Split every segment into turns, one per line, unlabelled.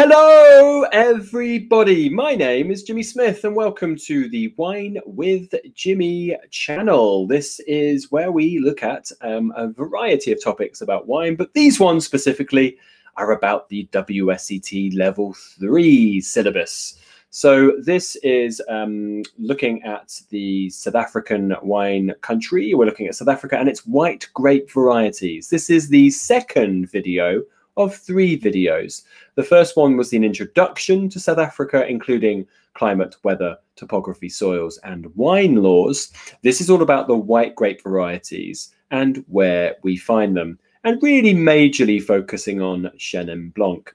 Hello, everybody. My name is Jimmy Smith, and welcome to the Wine with Jimmy channel. This is where we look at um, a variety of topics about wine, but these ones specifically are about the WSET Level 3 syllabus. So, this is um, looking at the South African wine country. We're looking at South Africa and its white grape varieties. This is the second video of three videos. The first one was an introduction to South Africa, including climate, weather, topography, soils, and wine laws. This is all about the white grape varieties and where we find them, and really majorly focusing on Chenin Blanc.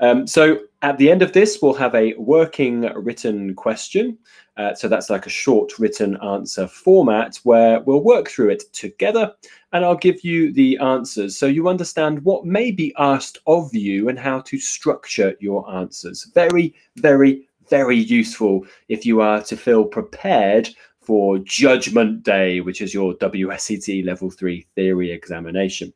Um, so at the end of this, we'll have a working written question. Uh, so that's like a short written answer format where we'll work through it together and I'll give you the answers so you understand what may be asked of you and how to structure your answers. Very, very, very useful if you are to feel prepared for Judgment Day, which is your WSET Level 3 theory examination.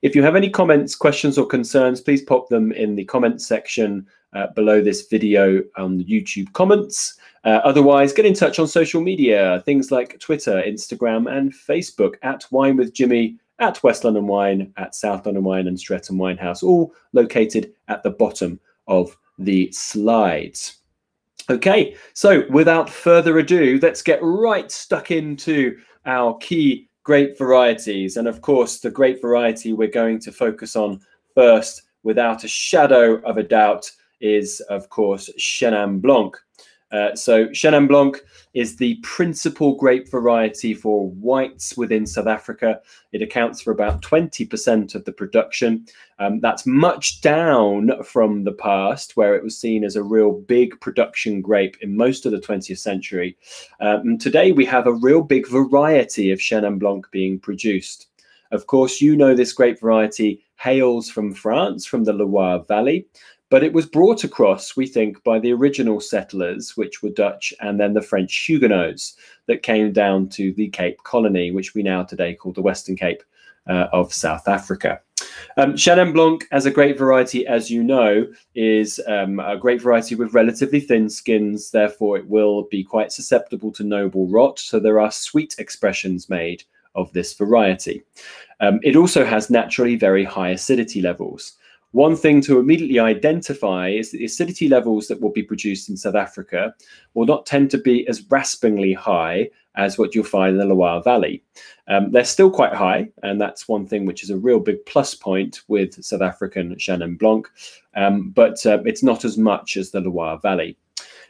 If you have any comments, questions, or concerns, please pop them in the comments section uh, below this video on the YouTube comments. Uh, otherwise, get in touch on social media, things like Twitter, Instagram, and Facebook at Wine with Jimmy, at West London Wine, at South London Wine, and Streatham Wine House, all located at the bottom of the slides. Okay, so without further ado, let's get right stuck into our key grape varieties. And of course, the grape variety we're going to focus on first, without a shadow of a doubt, is of course Chenin Blanc. Uh, so Chenin Blanc is the principal grape variety for whites within South Africa. It accounts for about 20% of the production. Um, that's much down from the past, where it was seen as a real big production grape in most of the 20th century. Um, today, we have a real big variety of Chenin Blanc being produced. Of course, you know this grape variety hails from France, from the Loire Valley. But it was brought across, we think, by the original settlers, which were Dutch, and then the French Huguenots that came down to the Cape Colony, which we now today call the Western Cape uh, of South Africa. Um, Chenin Blanc, as a great variety, as you know, is um, a great variety with relatively thin skins. Therefore, it will be quite susceptible to noble rot. So there are sweet expressions made of this variety. Um, it also has naturally very high acidity levels. One thing to immediately identify is that the acidity levels that will be produced in South Africa will not tend to be as raspingly high as what you'll find in the Loire Valley. Um, they're still quite high, and that's one thing which is a real big plus point with South African Chenin Blanc, um, but uh, it's not as much as the Loire Valley.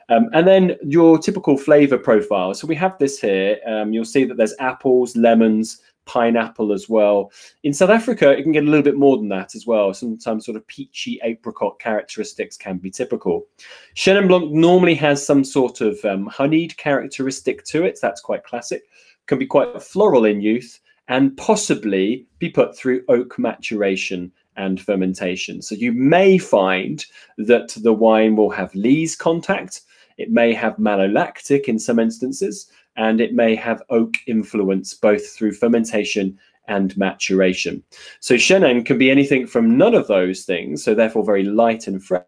Um, and then your typical flavor profile. So we have this here. Um, you'll see that there's apples, lemons, pineapple as well. In South Africa, it can get a little bit more than that as well. Sometimes sort of peachy apricot characteristics can be typical. Chenin Blanc normally has some sort of um, honeyed characteristic to it. That's quite classic. Can be quite floral in youth and possibly be put through oak maturation and fermentation. So you may find that the wine will have lees contact. It may have malolactic in some instances, and it may have oak influence both through fermentation and maturation. So Chenin can be anything from none of those things, so therefore very light and fresh,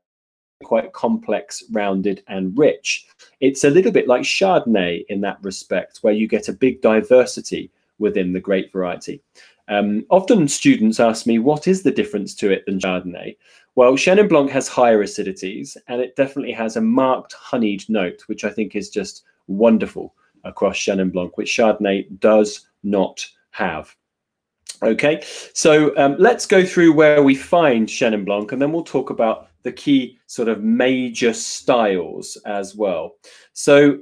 quite complex, rounded, and rich. It's a little bit like Chardonnay in that respect, where you get a big diversity within the grape variety. Um, often students ask me, what is the difference to it than Chardonnay? Well, Chenin Blanc has higher acidities, and it definitely has a marked honeyed note, which I think is just wonderful across Chenin Blanc, which Chardonnay does not have. Okay, so um, let's go through where we find Chenin Blanc, and then we'll talk about the key sort of major styles as well. So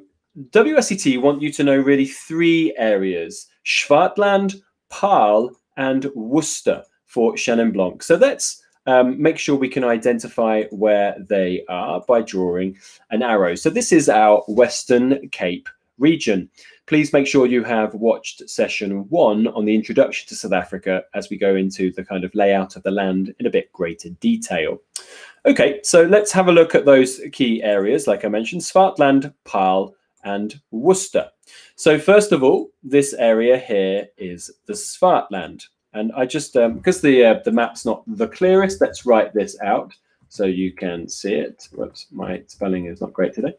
WSET want you to know really three areas, Swartland, Paarl, and Worcester for Chenin Blanc. So let's um, make sure we can identify where they are by drawing an arrow. So this is our Western Cape region. Please make sure you have watched session one on the introduction to South Africa as we go into the kind of layout of the land in a bit greater detail. Okay, so let's have a look at those key areas, like I mentioned, Swartland, Paarl, and Worcester. So first of all, this area here is the Swartland. And I just, um, because the, uh, the map's not the clearest, let's write this out. So you can see it. Whoops, my spelling is not great today.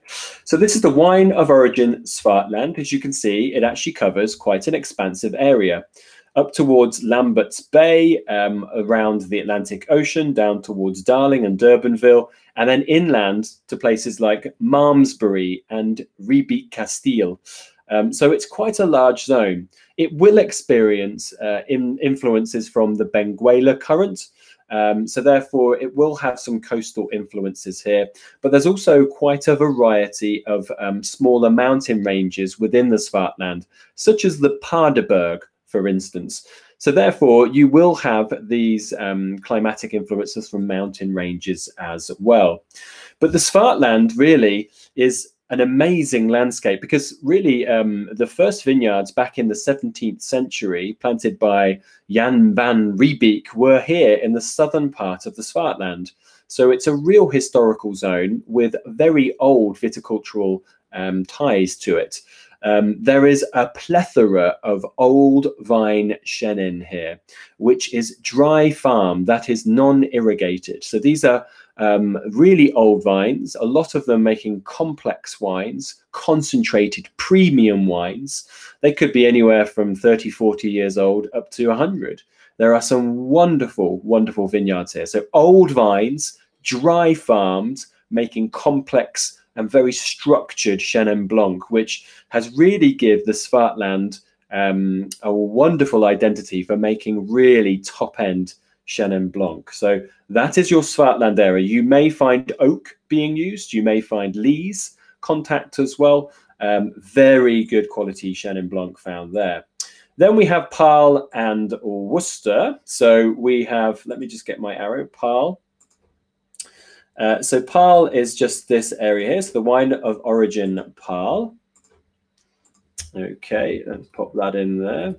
So this is the wine of origin Swartland. As you can see, it actually covers quite an expansive area up towards Lambert's Bay, um, around the Atlantic Ocean, down towards Darling and Durbanville, and then inland to places like Malmesbury and Riebeek Castile. Um, so it's quite a large zone. It will experience uh, in influences from the Benguela current, um, so therefore, it will have some coastal influences here, but there's also quite a variety of um, smaller mountain ranges within the Swartland, such as the Paardeberg, for instance. So therefore, you will have these um, climatic influences from mountain ranges as well. But the Swartland really is an amazing landscape because really um, the first vineyards back in the 17th century planted by Jan van Riebeek were here in the southern part of the Swartland. So it's a real historical zone with very old viticultural um, ties to it. Um, there is a plethora of old vine Chenin here, which is dry farm, that is non-irrigated. So these are um, really old vines, a lot of them making complex wines, concentrated premium wines. They could be anywhere from 30, 40 years old up to 100. There are some wonderful, wonderful vineyards here. So old vines, dry farmed, making complex and very structured Chenin Blanc, which has really give the Swartland um, a wonderful identity for making really top end Chenin Blanc. So that is your Swartland area. You may find oak being used. You may find lees contact as well. Um, very good quality Chenin Blanc found there. Then we have Paarl and Worcester. So we have, let me just get my arrow, Paarl. Uh, so Paarl is just this area here. So the wine of origin Paarl. Okay, let's pop that in there.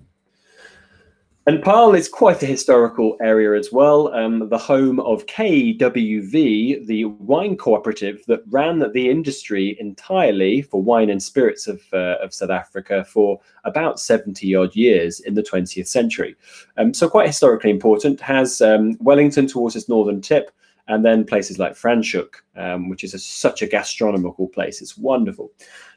And Paarl is quite a historical area as well, um, the home of KWV, the wine cooperative that ran the industry entirely for wine and spirits of, uh, of South Africa for about 70 odd years in the 20th century. Um, so quite historically important, has um, Wellington towards its northern tip, and then places like Franschhoek, um, which is a, such a gastronomical place. It's wonderful.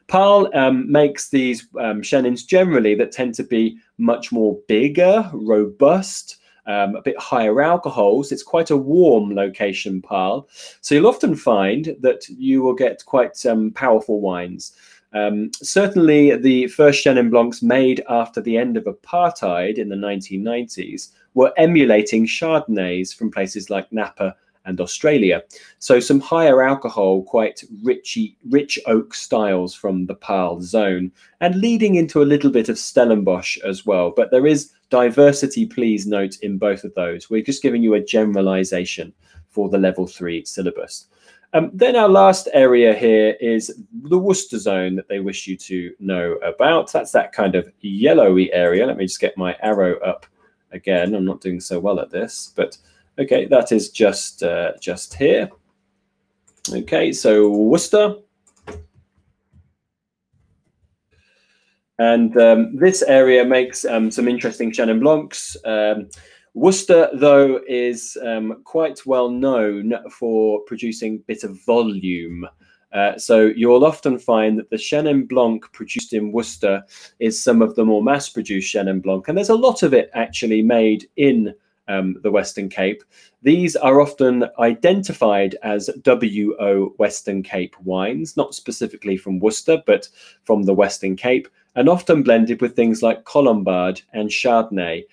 Paarl um, makes these um, Chenins generally that tend to be much more bigger, robust, um, a bit higher alcohols. It's quite a warm location, Paarl. So you'll often find that you will get quite um, powerful wines. Um, certainly, the first Chenin Blancs made after the end of apartheid in the 1990s were emulating Chardonnays from places like Napa and Australia. So some higher alcohol, quite richy, rich oak styles from the Paarl zone, and leading into a little bit of Stellenbosch as well. But there is diversity, please note, in both of those. We're just giving you a generalization for the level three syllabus. Um, then our last area here is the Worcester zone that they wish you to know about. That's that kind of yellowy area. Let me just get my arrow up again. I'm not doing so well at this, but Okay, that is just uh, just here. Okay, so Worcester. And um, this area makes um, some interesting Chenin Blancs. Um, Worcester, though, is um, quite well known for producing bit of volume. Uh, so you'll often find that the Chenin Blanc produced in Worcester is some of the more mass-produced Chenin Blanc, and there's a lot of it actually made in um, the Western Cape. These are often identified as WO Western Cape wines, not specifically from Worcester, but from the Western Cape, and often blended with things like Colombard and Chardonnay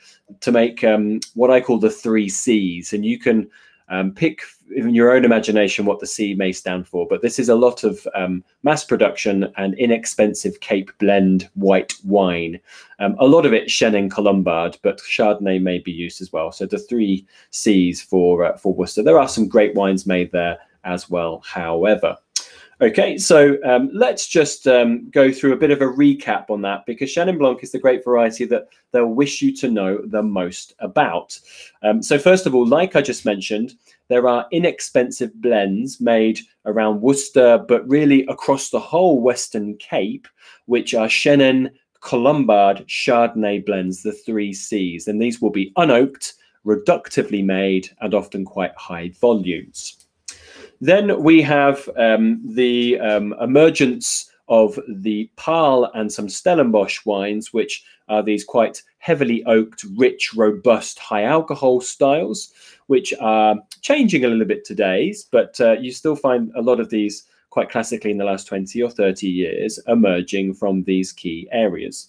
to make um, what I call the three C's. And you can um, pick in your own imagination what the C may stand for, but this is a lot of um, mass production and inexpensive Cape blend white wine. Um, a lot of it Chenin Colombard, but Chardonnay may be used as well. So the three C's for uh, for Worcester. There are some great wines made there as well. However. Okay, so um, let's just um, go through a bit of a recap on that because Chenin Blanc is the great variety that they'll wish you to know the most about. Um, so first of all, like I just mentioned, there are inexpensive blends made around Worcester, but really across the whole Western Cape, which are Chenin, Colombard, Chardonnay blends, the three C's. And these will be unoaked, reductively made, and often quite high volumes. Then we have um, the um, emergence of the Paarl and some Stellenbosch wines, which are these quite heavily oaked, rich, robust, high alcohol styles, which are changing a little bit today, but uh, you still find a lot of these quite classically in the last 20 or 30 years emerging from these key areas.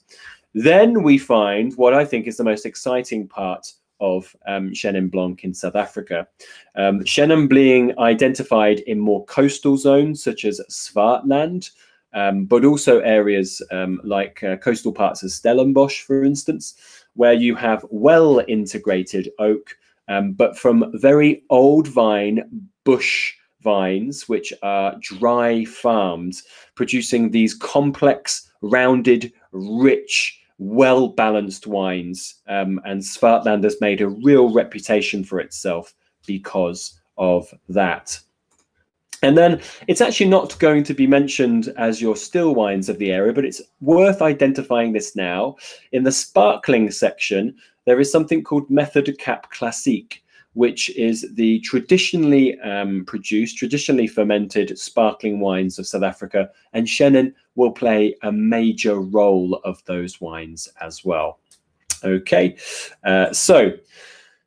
Then we find what I think is the most exciting part of um, Chenin Blanc in South Africa. Um, Chenin being identified in more coastal zones such as Swartland, um, but also areas um, like uh, coastal parts of Stellenbosch, for instance, where you have well integrated oak, um, but from very old vine bush vines, which are dry farms, producing these complex, rounded, rich, well balanced wines. Um, and Swartland has made a real reputation for itself because of that. And then it's actually not going to be mentioned as your still wines of the area, but it's worth identifying this now. In the sparkling section, there is something called Methode Cap Classique, which is the traditionally um, produced, traditionally fermented sparkling wines of South Africa. And Chenin will play a major role of those wines as well. Okay, uh, so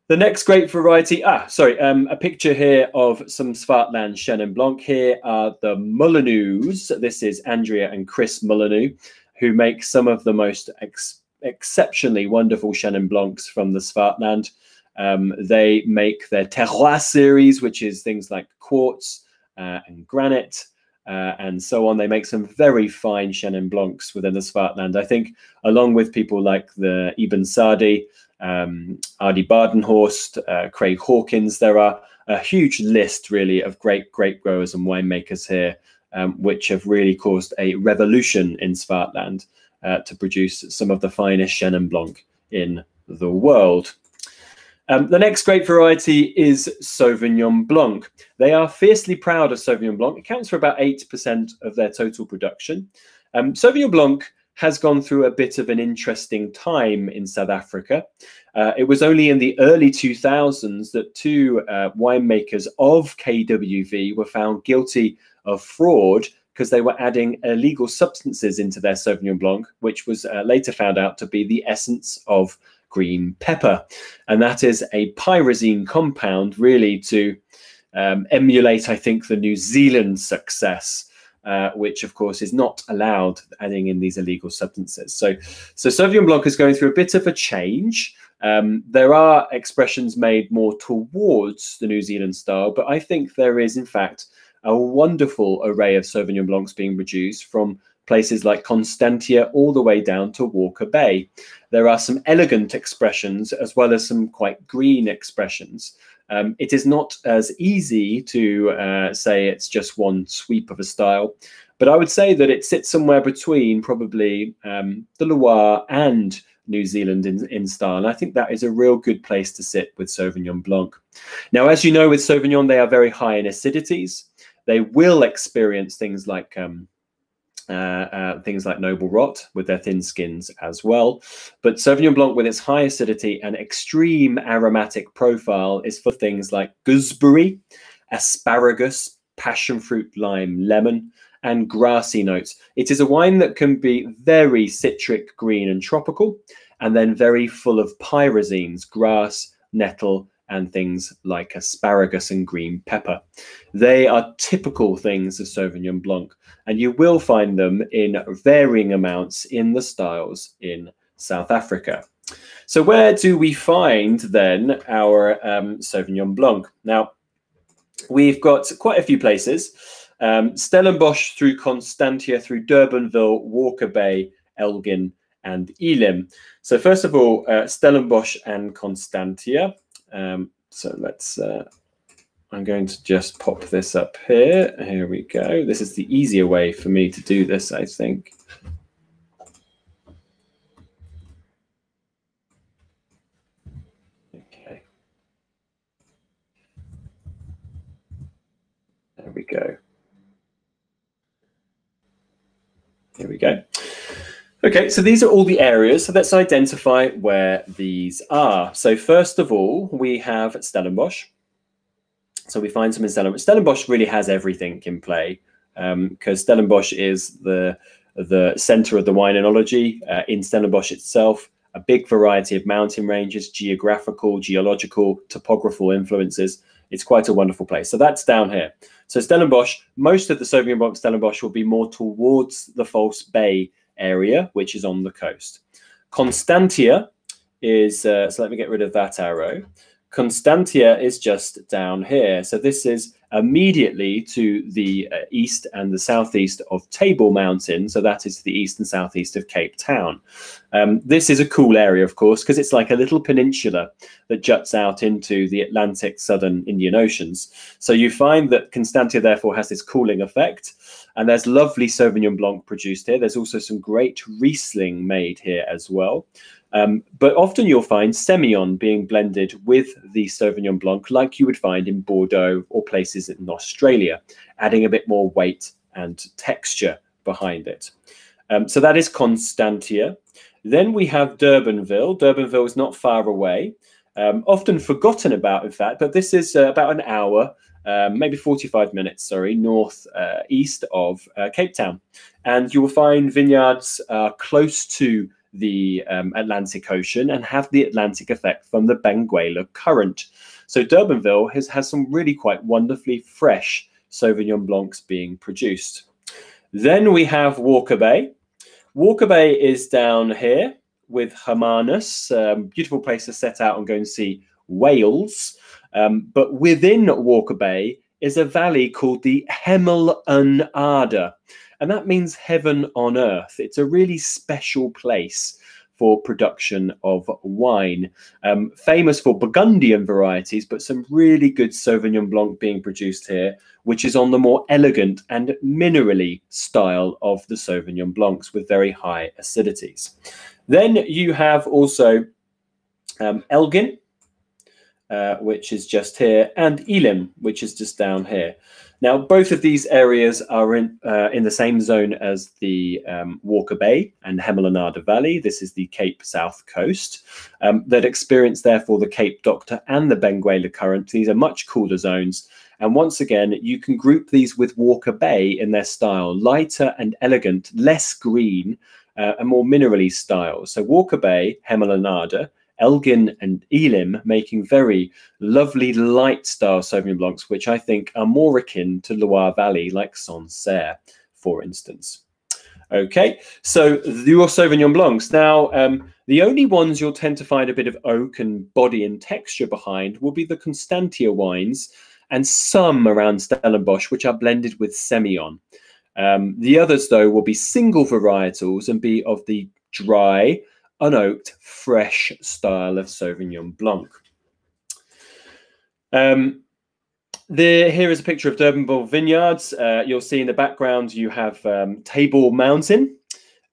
the next great variety, ah, sorry, um, a picture here of some Swartland Chenin Blanc. Here are the Molyneux. This is Andrea and Chris Molyneux, who make some of the most ex exceptionally wonderful Chenin Blancs from the Swartland. Um, they make their terroir series, which is things like quartz uh, and granite. Uh, and so on. They make some very fine Chenin Blancs within the Swartland. I think, along with people like the Eben Sadie, um, Adi Badenhorst, uh, Craig Hawkins, there are a huge list really of great grape growers and winemakers here, um, which have really caused a revolution in Swartland uh, to produce some of the finest Chenin Blanc in the world. Um, the next great variety is Sauvignon Blanc. They are fiercely proud of Sauvignon Blanc. It accounts for about 8% of their total production. Um, Sauvignon Blanc has gone through a bit of an interesting time in South Africa. Uh, it was only in the early 2000s that two uh, winemakers of KWV were found guilty of fraud because they were adding illegal substances into their Sauvignon Blanc, which was uh, later found out to be the essence of green pepper. And that is a pyrazine compound, really, to um, emulate, I think, the New Zealand success. Uh, which of course is not allowed adding in these illegal substances. So, so Sauvignon Blanc is going through a bit of a change. Um, there are expressions made more towards the New Zealand style, but I think there is, in fact, a wonderful array of Sauvignon Blancs being produced from places like Constantia all the way down to Walker Bay. There are some elegant expressions as well as some quite green expressions. Um, it is not as easy to uh, say it's just one sweep of a style, but I would say that it sits somewhere between probably um, the Loire and New Zealand in, in style. And I think that is a real good place to sit with Sauvignon Blanc. Now, as you know, with Sauvignon, they are very high in acidities. They will experience things like um, uh, uh, things like noble rot with their thin skins as well. But Sauvignon Blanc, with its high acidity and extreme aromatic profile, is for things like gooseberry, asparagus, passion fruit, lime, lemon, and grassy notes. It is a wine that can be very citric, green, and tropical, and then very full of pyrazines, grass, nettle, and things like asparagus and green pepper. They are typical things of Sauvignon Blanc, and you will find them in varying amounts in the styles in South Africa. So, where do we find then our um, Sauvignon Blanc? Now, we've got quite a few places. Um, Stellenbosch through Constantia, through Durbanville, Walker Bay, Elgin, and Elim. So, first of all, uh, Stellenbosch and Constantia. Um, so let's, uh, I'm going to just pop this up here. Here we go. This is the easier way for me to do this, I think. Okay. There we go. Here we go. Okay, so these are all the areas. So let's identify where these are. So first of all, we have Stellenbosch. So we find some in Stellenbosch. Stellenbosch really has everything in play because um, Stellenbosch is the the center of the wine enology uh, in Stellenbosch itself. A big variety of mountain ranges, geographical, geological, topographical influences. It's quite a wonderful place. So that's down here. So Stellenbosch, most of the Sauvignon Blanc Stellenbosch will be more towards the False Bay area, which is on the coast. Constantia is, uh, so let me get rid of that arrow. Constantia is just down here. So this is immediately to the uh, east and the southeast of Table Mountain. So that is the east and southeast of Cape Town. Um, this is a cool area, of course, because it's like a little peninsula that juts out into the Atlantic southern Indian Oceans. So you find that Constantia therefore has this cooling effect. And there's lovely Sauvignon Blanc produced here. There's also some great Riesling made here as well. Um, but often you'll find Semillon being blended with the Sauvignon Blanc, like you would find in Bordeaux or places in Australia, adding a bit more weight and texture behind it. Um, so that is Constantia. Then we have Durbanville. Durbanville is not far away, um, often forgotten about, in fact, but this is uh, about an hour, um, maybe 45 minutes, sorry, north uh, east of uh, Cape Town. And you will find vineyards uh, close to the um, Atlantic Ocean and have the Atlantic effect from the Benguela current. So Durbanville has, some really quite wonderfully fresh Sauvignon Blancs being produced. Then we have Walker Bay. Walker Bay is down here with Hermanus, um, beautiful place to set out and go and see whales. Um, but within Walker Bay is a valley called the Hemel-en-Aarde and that means heaven on earth. It's a really special place for production of wine. Um, famous for Burgundian varieties, but some really good Sauvignon Blanc being produced here, which is on the more elegant and minerally style of the Sauvignon Blancs with very high acidities. Then you have also um, Elgin, uh, which is just here, and Elim, which is just down here. Now, both of these areas are in uh, in the same zone as the um, Walker Bay and Hemel-en-Aarde Valley. This is the Cape South Coast um, that experience, therefore, the Cape Doctor and the Benguela Current. These are much cooler zones. And once again, you can group these with Walker Bay in their style, lighter and elegant, less green, uh, and more minerally style. So Walker Bay, Hemel-en-Aarde, Elgin and Elim making very lovely light style Sauvignon Blancs, which I think are more akin to Loire Valley, like Sancerre, for instance. Okay, so your Sauvignon Blancs. Now, um, the only ones you'll tend to find a bit of oak and body and texture behind will be the Constantia wines and some around Stellenbosch, which are blended with Semillon. Um, the others, though, will be single varietals and be of the dry, unoaked, fresh style of Sauvignon Blanc. Um, the, here is a picture of Durbanville Vineyards. Uh, you'll see in the background you have um, Table Mountain,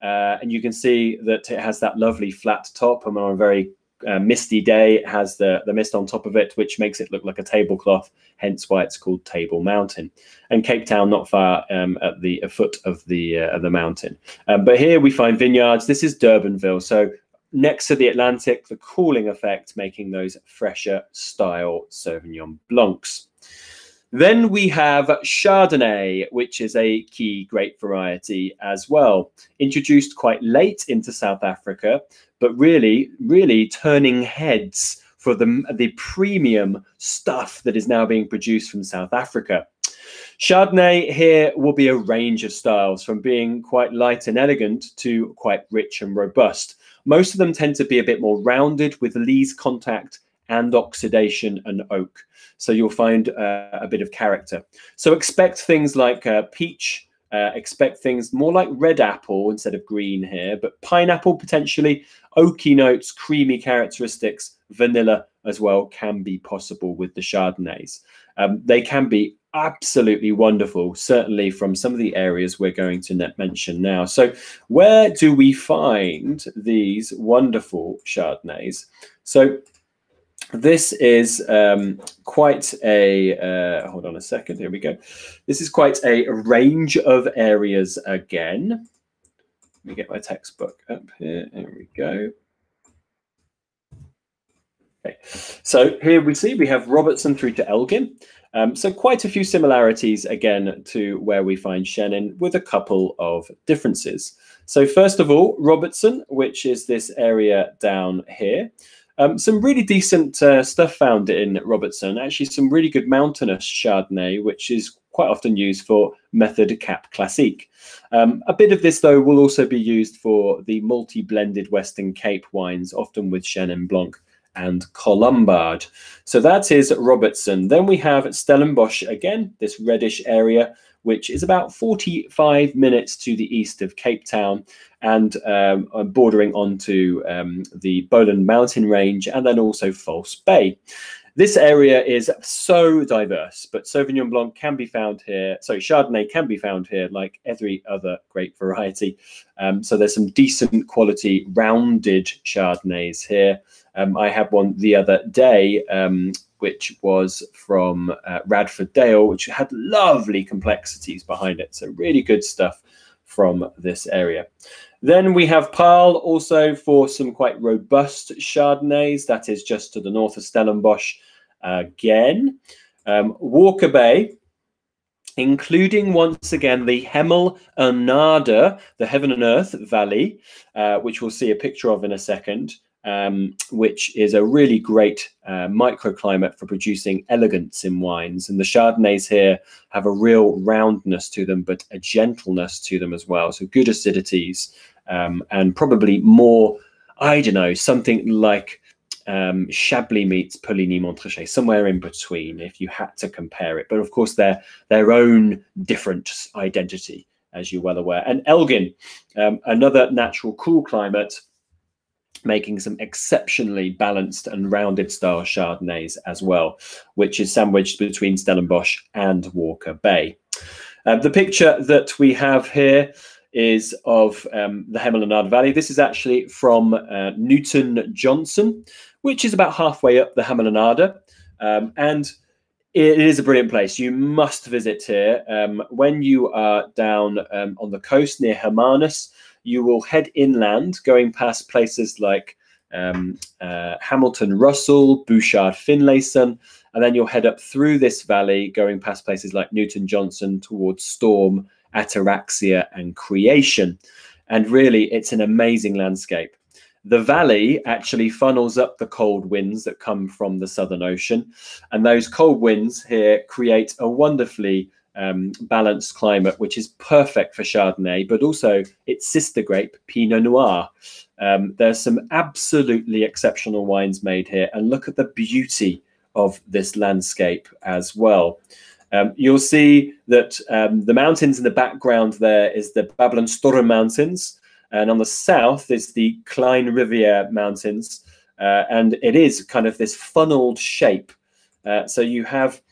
uh, and you can see that it has that lovely flat top. And on a very uh, misty day, it has the, the mist on top of it, which makes it look like a tablecloth, hence why it's called Table Mountain. And Cape Town, not far um, at the foot of the uh, of the mountain. Um, but here we find vineyards. This is Durbanville, so next to the Atlantic, the cooling effect making those fresher style Sauvignon Blancs. Then we have Chardonnay, which is a key grape variety as well. Introduced quite late into South Africa, but really, really turning heads for the, the premium stuff that is now being produced from South Africa. Chardonnay here will be a range of styles from being quite light and elegant to quite rich and robust. Most of them tend to be a bit more rounded with lees contact and oxidation and oak. So you'll find uh, a bit of character. So expect things like uh, peach, uh, expect things more like red apple instead of green here, but pineapple potentially, oaky notes, creamy characteristics, vanilla as well can be possible with the Chardonnays. Um, they can be absolutely wonderful, certainly from some of the areas we're going to mention now. So, where do we find these wonderful Chardonnays? So, this is um, quite a, uh, hold on a second, here we go. This is quite a range of areas again. Let me get my textbook up here. There we go. Okay. So here we see we have Robertson through to Elgin. Um, so quite a few similarities again to where we find Chenin with a couple of differences. So first of all, Robertson, which is this area down here. Um, some really decent uh, stuff found in Robertson. Actually, some really good mountainous Chardonnay, which is quite often used for Method Cap Classique. Um, a bit of this, though, will also be used for the multi-blended Western Cape wines, often with Chenin Blanc and Colombard. So that is Robertson. Then we have Stellenbosch again, this reddish area, which is about 45 minutes to the east of Cape Town and um, bordering onto um, the Boland mountain range and then also False Bay. This area is so diverse, but Sauvignon Blanc can be found here. Sorry, Chardonnay can be found here, like every other grape variety. Um, so there's some decent quality rounded Chardonnays here. Um, I had one the other day, um, which was from uh, Radford Dale, which had lovely complexities behind it. So really good stuff from this area. Then we have Paarl also for some quite robust Chardonnays. That is just to the north of Stellenbosch again. Um, Walker Bay, including once again the Hemel and Nada, the Heaven and Earth Valley, uh, which we'll see a picture of in a second um, which is a really great uh, microclimate for producing elegance in wines. And the Chardonnays here have a real roundness to them, but a gentleness to them as well. So good acidities um, and probably more, I don't know, something like um, Chablis meets Puligny Montrachet, somewhere in between, if you had to compare it. But of course, they're their own different identity, as you're well aware. And Elgin, um, another natural cool climate making some exceptionally balanced and rounded style Chardonnays as well, which is sandwiched between Stellenbosch and Walker Bay. Uh, the picture that we have here is of um, the Hemel-en-Aarde Valley. This is actually from uh, Newton Johnson, which is about halfway up the Hemel-en-Aarde. Um, and it is a brilliant place. You must visit here. Um, when you are down um, on the coast near Hermanus, you will head inland, going past places like um, uh, Hamilton Russell, Bouchard Finlayson, and then you'll head up through this valley, going past places like Newton Johnson towards Storm, Ataraxia, and Creation. And really, it's an amazing landscape. The valley actually funnels up the cold winds that come from the Southern Ocean. And those cold winds here create a wonderfully um, balanced climate, which is perfect for Chardonnay, but also its sister grape, Pinot Noir. Um, there's some absolutely exceptional wines made here, and look at the beauty of this landscape as well. Um, you'll see that um, the mountains in the background there is the Babylonstoren Mountains, and on the south is the Klein Riviere Mountains, uh, and it is kind of this funneled shape. Uh, so you have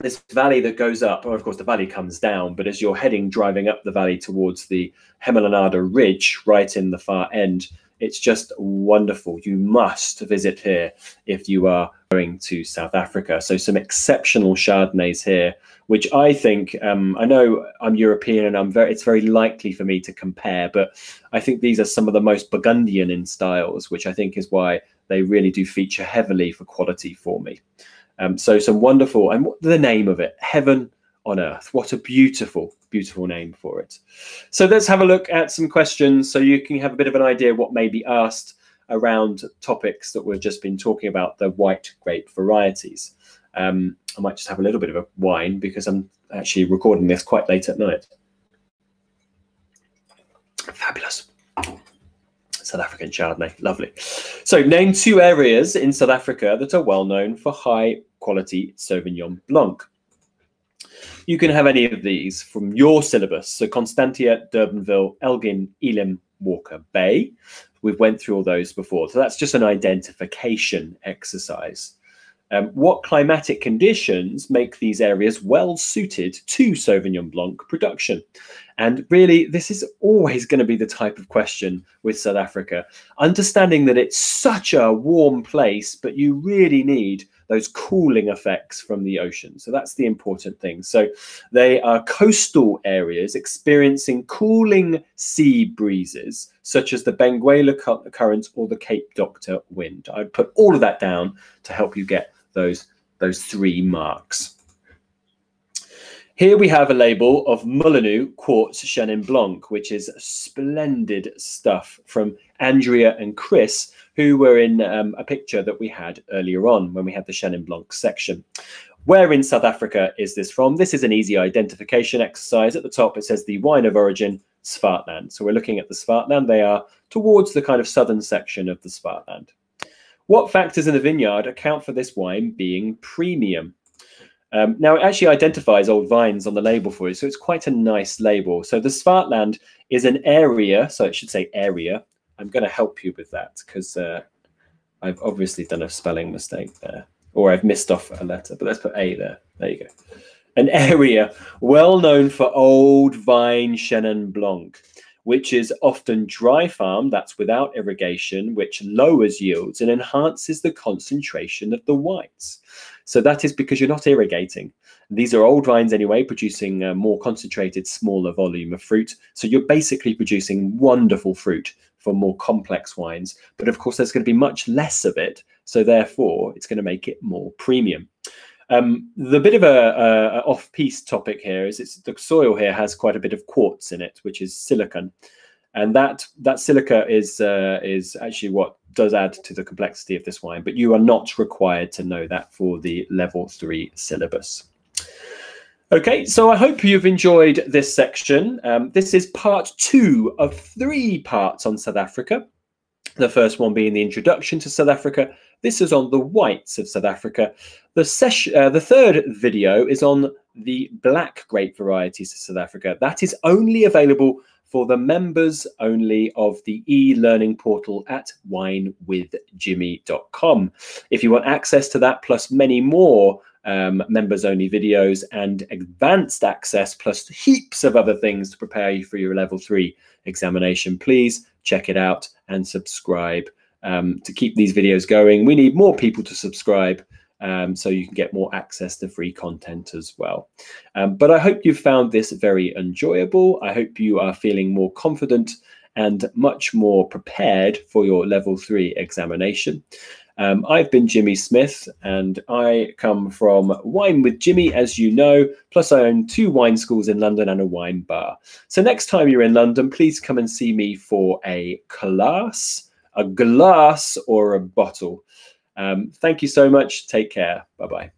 this valley that goes up, or of course the valley comes down, but as you're heading, driving up the valley towards the Hemel-en-Aarde Ridge, right in the far end, it's just wonderful. You must visit here if you are going to South Africa. So some exceptional Chardonnays here, which I think um, I know I'm European and I'm very. It's very likely for me to compare, but I think these are some of the most Burgundian in styles, which I think is why they really do feature heavily for quality for me. Um, so some wonderful, and what the name of it, Heaven on Earth. What a beautiful, beautiful name for it. So let's have a look at some questions so you can have a bit of an idea what may be asked around topics that we've just been talking about, the white grape varieties. Um, I might just have a little bit of a wine because I'm actually recording this quite late at night. Fabulous. South African Chardonnay. Lovely. So, name two areas in South Africa that are well known for high quality Sauvignon Blanc. You can have any of these from your syllabus. So, Constantia, Durbanville, Elgin, Elim, Walker Bay. We've went through all those before. So, that's just an identification exercise. Um, what climatic conditions make these areas well suited to Sauvignon Blanc production? And really, this is always going to be the type of question with South Africa. Understanding that it's such a warm place, but you really need those cooling effects from the ocean. So that's the important thing. So they are coastal areas experiencing cooling sea breezes, such as the Benguela current or the Cape Doctor wind. I would put all of that down to help you get those those three marks. Here we have a label of Molyneux Quartz Chenin Blanc, which is splendid stuff from Andrea and Chris, who were in um, a picture that we had earlier on when we had the Chenin Blanc section. Where in South Africa is this from? This is an easy identification exercise. At the top, it says the wine of origin, Swartland. So we're looking at the Swartland. They are towards the kind of southern section of the Swartland. What factors in the vineyard account for this wine being premium? Um, now it actually identifies old vines on the label for you, so it's quite a nice label. So the Swartland is an area, so it should say area. I'm going to help you with that because uh, I've obviously done a spelling mistake there, or I've missed off a letter, but let's put A there. There you go. An area well known for old vine Chenin Blanc, which is often dry farm, that's without irrigation, which lowers yields and enhances the concentration of the whites. So that is because you're not irrigating. These are old vines anyway, producing a more concentrated, smaller volume of fruit. So you're basically producing wonderful fruit for more complex wines. But of course, there's going to be much less of it. So therefore, it's going to make it more premium. Um, the bit of a, a, off-piece topic here is it's the soil here has quite a bit of quartz in it, which is silicon, and that that silica is uh, is actually what does add to the complexity of this wine, but you are not required to know that for the level three syllabus. Okay, so I hope you've enjoyed this section. Um, this is part two of three parts on South Africa. The first one being the introduction to South Africa. This is on the whites of South Africa. The, session, uh, the third video is on the black grape varieties of South Africa. That is only available for the members only of the e-learning portal at winewithjimmy.com. If you want access to that plus many more um, members only videos and advanced access plus heaps of other things to prepare you for your level three examination, please check it out and subscribe um, to keep these videos going. We need more people to subscribe um, so you can get more access to free content as well. Um, but I hope you've found this very enjoyable. I hope you are feeling more confident and much more prepared for your level three examination. Um, I've been Jimmy Smith and I come from Wine with Jimmy, as you know, plus I own two wine schools in London and a wine bar. So next time you're in London, please come and see me for a class, a glass, or a bottle. Um, thank you so much. Take care. Bye bye.